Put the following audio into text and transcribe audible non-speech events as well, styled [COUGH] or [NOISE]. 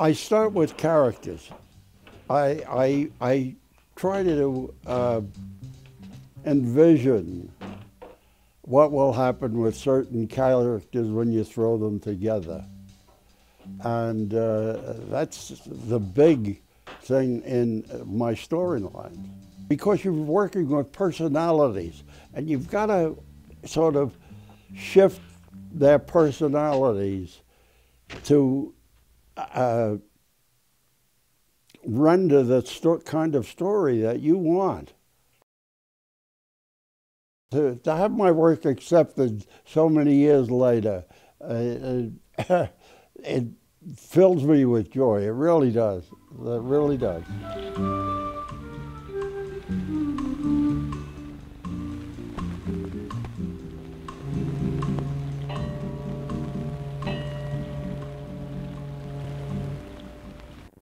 I start with characters. I, I, I try to uh, envision what will happen with certain characters when you throw them together. And uh, that's the big thing in my storyline. Because you're working with personalities, and you've got to sort of shift their personalities to uh, render the kind of story that you want. To, to have my work accepted so many years later, uh, uh [COUGHS] it fills me with joy. It really does. It really does.